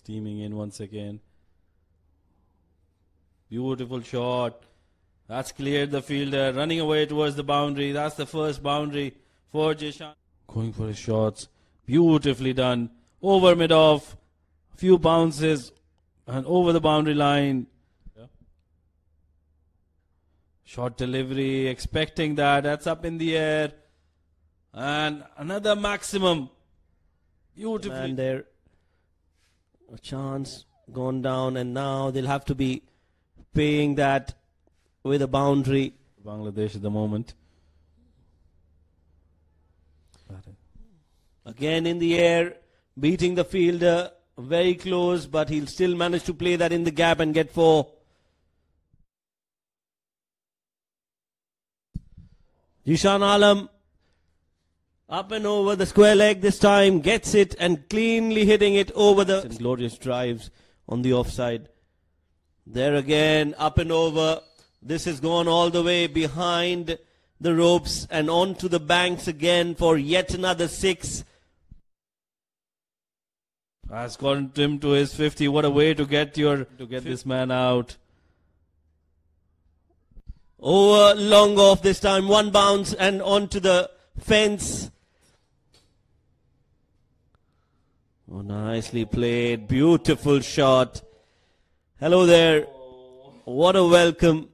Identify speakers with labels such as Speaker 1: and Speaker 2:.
Speaker 1: Steaming in once again. Beautiful shot. That's cleared the fielder. Running away towards the boundary. That's the first boundary for Jishan. Going for his shots. Beautifully done. Over mid off. Few bounces. And over the boundary line. Short delivery. Expecting that. That's up in the air. And another maximum. Beautifully.
Speaker 2: And there, a chance gone down, and now they'll have to be paying that with a boundary.
Speaker 1: Bangladesh at the moment.
Speaker 2: Again in the air, beating the fielder very close, but he'll still manage to play that in the gap and get four. Jishan Alam up and over the square leg this time, gets it and cleanly hitting it over the glorious drives on the offside. There again, up and over. This has gone all the way behind the ropes and onto the banks again for yet another six.
Speaker 1: Has gotten him to his 50. What a way to get your to get this man out.
Speaker 2: Over long off this time, one bounce and onto the fence. Oh, nicely played. Beautiful shot. Hello there. What a welcome